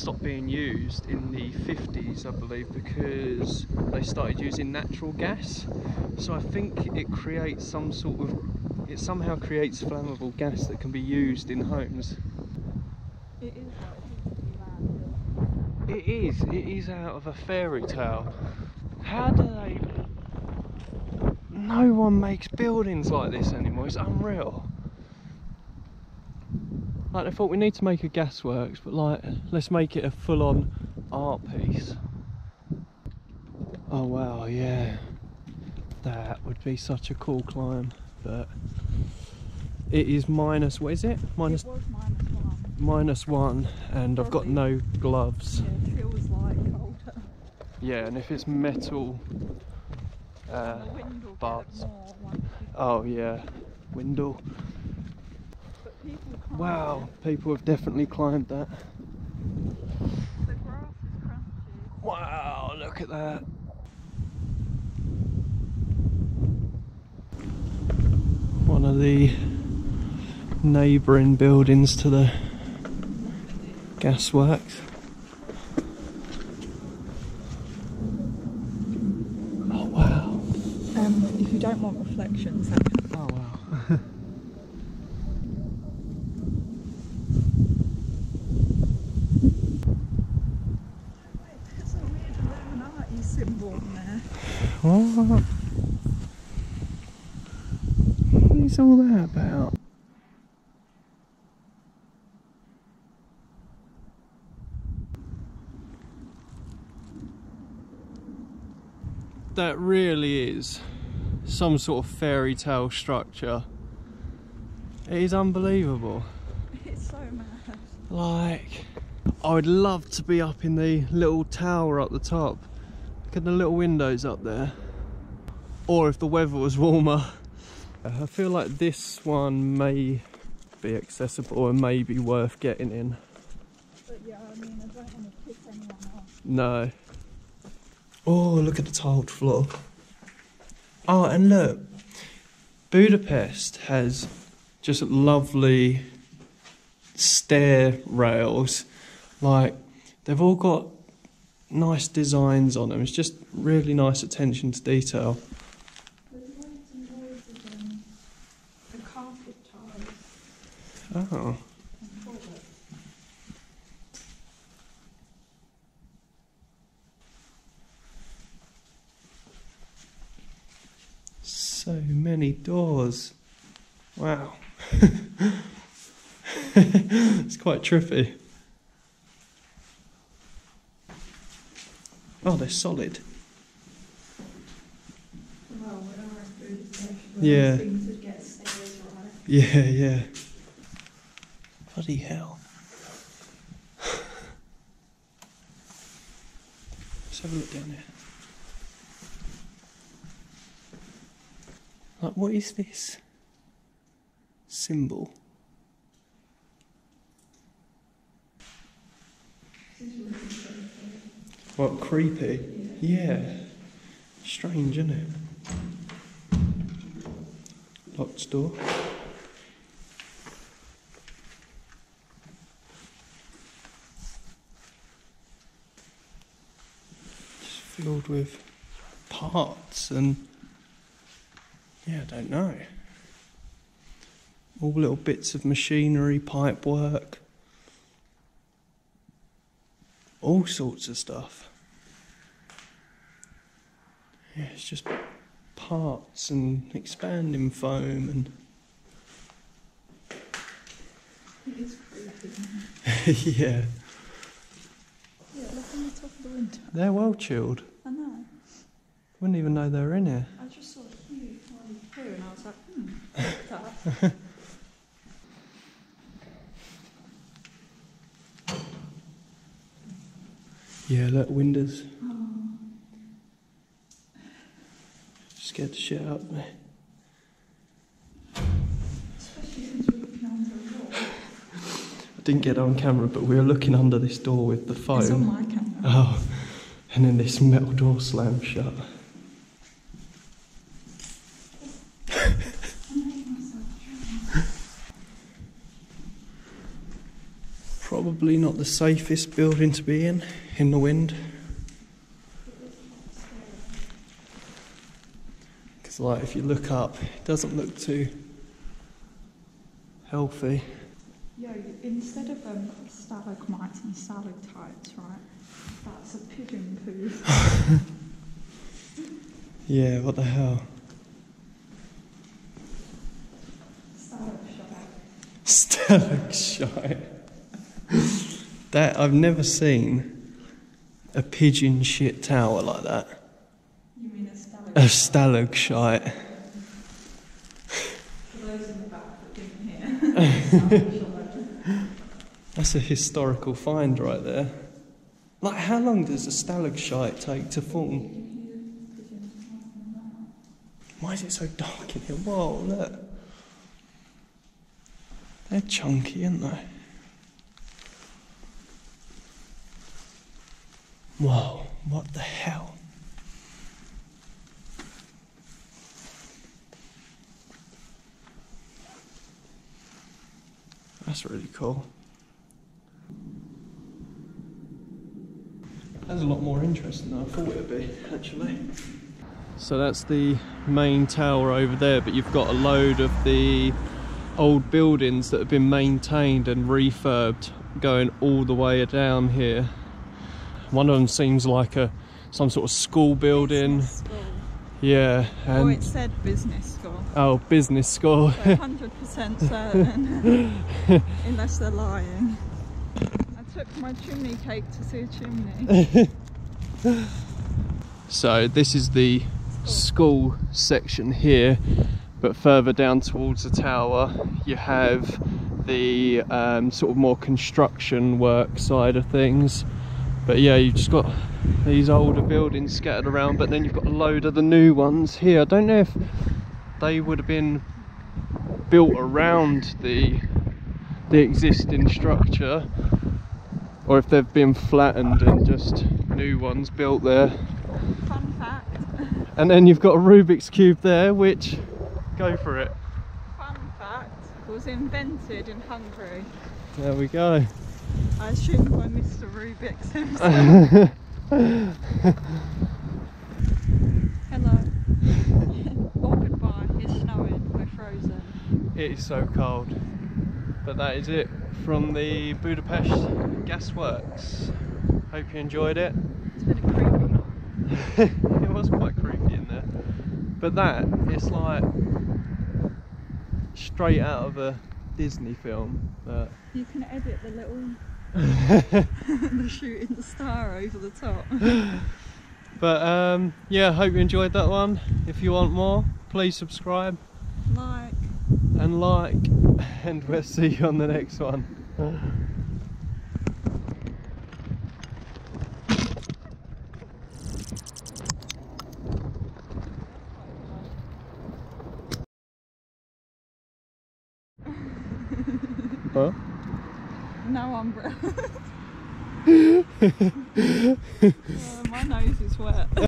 stopped being used in the 50s, I believe, because they started using natural gas. So I think it creates some sort of, it somehow creates flammable gas that can be used in homes. It is it is, it is out of a fairy tale. How do they. No one makes buildings like this anymore, it's unreal. Like, they thought we need to make a gasworks, but like, let's make it a full on art piece. Oh wow, yeah. That would be such a cool climb, but it is minus, what is it? Minus, It minus one. minus one, and I've got no gloves. Yeah, it feels like colder. Yeah, and if it's metal, uh, the wind will butts. get more once you oh yeah, Windle. But people can't. Wow, people have definitely climbed that. The grass is crunchy. Wow, look at that. One of the neighbouring buildings to the gasworks. Oh wow. Um, if you don't want reflections, then Oh wow. there's a weird Illuminati symbol in there. What? What is all that about? That really is some sort of fairy tale structure. It is unbelievable. It's so mad. Like, I would love to be up in the little tower up the top. Look at the little windows up there. Or if the weather was warmer. Uh, I feel like this one may be accessible and may be worth getting in. But yeah, I mean, I don't want to piss anyone off. No. Oh, look at the tiled floor. Oh, and look, Budapest has just lovely stair rails. Like, they've all got nice designs on them. It's just really nice attention to detail. There's loads and loads of um, the carpet tiles Oh. So many doors. Wow. it's quite trippy. Oh, they're solid. Well, when I went through the station, Yeah. things would get stairs right. Yeah, yeah. Bloody hell. Let's have a look down there. Like, what is this symbol? What, creepy? Yeah. Strange, isn't it? Locked door. Just filled with parts and yeah, I don't know. All little bits of machinery, pipe work, all sorts of stuff. Yeah, it's just parts and expanding foam and It is creepy. yeah, Yeah, look on the top of the window. they're well chilled. I. Wouldn't even know they were in here. I just saw a huge one here and I was like, hmm, that. Yeah, look, windows. Oh, Scared the shit out of me. especially since we're looking under a door. I didn't get on camera, but we were looking under this door with the phone. It's on my camera. Oh, and then this metal door slammed shut. Probably not the safest building to be in, in the wind. Because, like, if you look up, it doesn't look too healthy. Yo, instead of um, stalagmites and stalactites, right? That's a pigeon poo. Yeah, what the hell? Stalactite. Stalagmite. That I've never seen a pigeon shit tower like that. You mean a A stalactite? stalagmite. For those in the back that didn't hear. That's a historical find right there. Like, how long does a stalagmite take to form? Why is it so dark in here? Whoa, look. They're chunky, aren't they? Whoa, what the hell? That's really cool. That's a lot more interesting than I thought it would be, actually. So that's the main tower over there, but you've got a load of the old buildings that have been maintained and refurbed going all the way down here. One of them seems like a some sort of school building. School. Yeah, Oh, it said business school. oh, business school. So 100% certain, unless they're lying. I took my chimney cake to see a chimney. So this is the school section here, but further down towards the tower, you have the um, sort of more construction work side of things. But yeah, you've just got these older buildings scattered around, but then you've got a load of the new ones here. I don't know if they would have been built around the the existing structure, or if they've been flattened and just new ones built there. Fun fact, And then you've got a Rubik's Cube there, which, go for it. fun fact, was invented in Hungary. There we go. I assume by Mr. Rubik's himself. Hello. or goodbye, it's snowing, we're frozen. it is so cold. But that is it from the Budapest Gasworks. Hope you enjoyed it. It's been a creepy. it was quite creepy in there. But that, it's like straight out of a Disney film. But You can edit the little the shooting the star over the top. But um, yeah, hope you enjoyed that one. If you want more, please subscribe like, and like, and we'll see you on the next one. Huh? no umbrella. Uh, my nose is wet.